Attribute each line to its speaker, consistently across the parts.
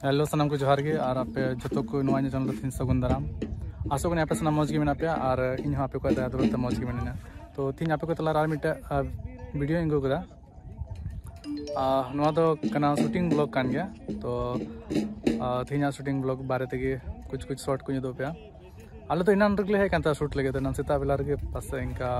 Speaker 1: Hello सनम को जोहार गे और आपे जो को नवा चैनल तीन सगुन दाराम आसो कने आपे सनम मौज गे मेना पे और इन आपे दया दुलते मौज गे मेना तो तीन आपे तला आर मिटे वीडियो इंगो कदा नवा दो कना शूटिंग ब्लॉग कान गया तो तीन शूटिंग ब्लॉग बारे तेगे कुछ कुछ शॉर्ट को दो पे आले तो इनान रगले है कांता शूट लगे नन सेता बेला रगे पास इनका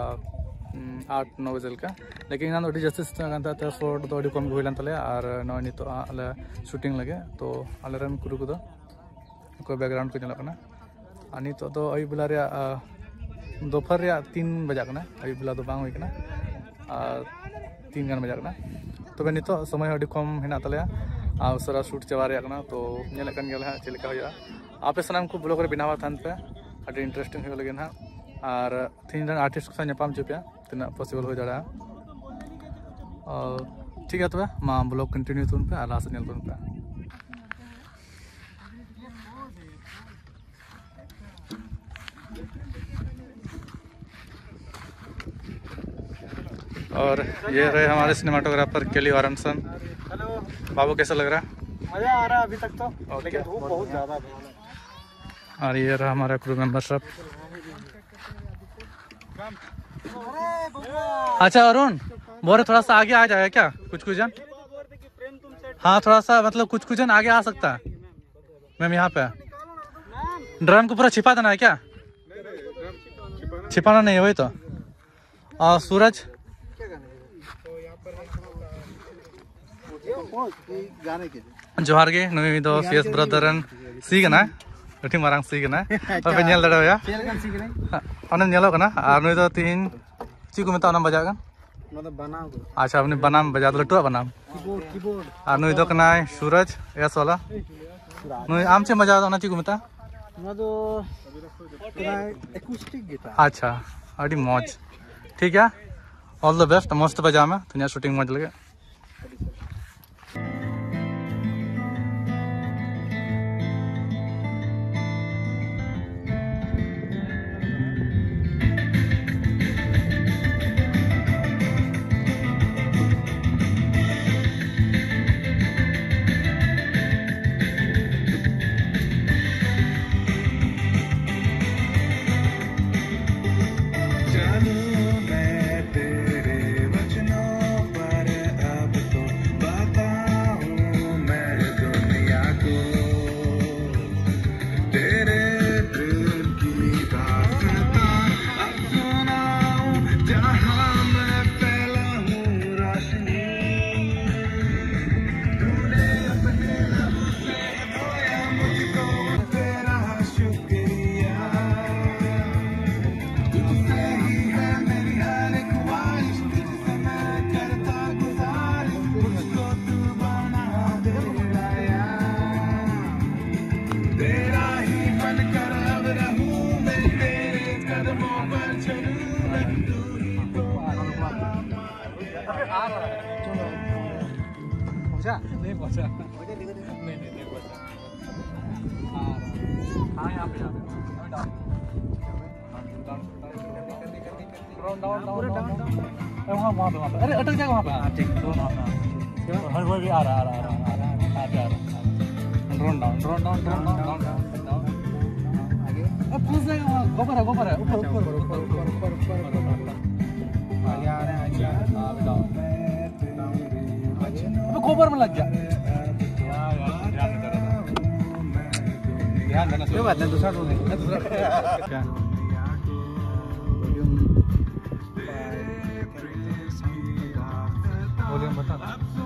Speaker 1: आठ, नौ बजे का लेकिन सितुंग था शॉर्ट तो कम हुई तले और नॉय नित आले शूटिंग लगे तो आले रन क्रू को बैकग्राउंड को नित तो बेला दोपहर तीन बजा अयुब बेला तो बांग हुई तीन गान बजा तब नित समय कम हेना तले उसरा शूट चाबा तो चलका आपे सामान को ब्लॉग बनावा थान अभी इंटरेस्टिंग हो लगे ना और तीन आर्टिस्ट को नाम चुपे तना पसिबल हो। दाड़ा ठीक है तब मा ब्लॉग कंटिन्यू तुन पे लास्ट नेल तुन पे। और ये रहे हमारे सिनेमाटोग्राफर केली वारनसन। हेलो बाबू कैसा लग रहा
Speaker 2: मज़ा आ रहा है अभी तक तो लेकिन धूप बहुत ज़्यादा
Speaker 1: और ये रहा हमारा क्रू मेंबर सब। अच्छा अरुण बोरे थोड़ा सा आगे आ जाएगा क्या? कुछ कुछ जन? हाँ थोड़ा सा मतलब कुछ कुछ जन आगे आ सकता है। मैम, यहाँ पे। ड्रम को पूरा छिपा देना है क्या? छिपाना नहीं है, वही तो। और सूरज? जोहार गे नुई दो सीएस ब्रदरन सी गना ᱟᱹᱰᱤ ᱢᱟᱨᱟᱝ ᱥᱤ ᱠᱟᱱᱟ ᱵᱟᱯᱮ ᱧᱮᱞ ᱫᱟᱲᱮᱣᱟᱭᱟ ᱪᱮᱫ ᱞᱮᱠᱟᱱ ᱥᱤ ᱠᱟᱱᱟᱭ ᱚᱱᱮ ᱧᱮᱞᱚᱜ ᱠᱟᱱᱟ ᱟᱨ ᱱᱩᱭ ᱫᱚ ᱛᱤᱦᱤᱧ ᱪᱮᱫ ᱠᱚ ᱢᱮᱛᱟᱜᱼᱟ ᱚᱱᱟ ᱵᱟᱡᱟᱜ ᱠᱟᱱ
Speaker 2: ᱚᱱᱟ ᱫᱚ ᱵᱟᱱᱟᱢ
Speaker 1: ᱟᱪᱪᱷᱟ ᱩᱱᱤ ᱵᱟᱱᱟᱢ ᱵᱟᱡᱟᱣ ᱞᱟᱹᱴᱩᱣᱟᱜ ᱵᱟᱱᱟᱢ ᱠᱤᱵᱳᱨᱰ ᱠᱤᱵᱳᱨᱰ ᱟᱨ ᱱᱩᱭ ᱫᱚ ᱠᱟᱱᱟᱭ ᱥᱩᱨᱚᱡᱽ ᱮᱥ ᱣᱟᱞᱟ ᱱᱩᱭ ᱟᱢ ᱪᱮᱫ ᱵᱟᱡᱟᱣ ᱚᱱᱟ ᱪᱮᱫ ᱠᱚ ᱢᱮᱛᱟᱜᱼᱟ
Speaker 2: ᱚᱱᱟ ᱫᱚ ᱠᱟᱱᱟᱭ एकुस्टिक गिटार
Speaker 1: अच्छा अड़ी मौज ठीक है ऑल द बेस्ट मस्त बजा में तुझे शूटिंग मौज लगे पहुँचा नहीं पहुँचा नहीं नहीं नहीं हाँ यहाँ पे यहाँ अरे अटक जाएगा वहाँ पे हाँ ठीक ड्रोन वहाँ आ रहा आ रहा आ रहा आ रहा आ रहा drone down drone down drone down down आगे अब फंस जाएगा वहाँ गोबर है गोबर है ऊपर ऊपर ऊपर ऊपर ऊपर ऊपर आगे आ रहे अबे गोबर में लग जा कोई बात नहीं दूसरा ढूंढे दूसरा वॉल्यूम बता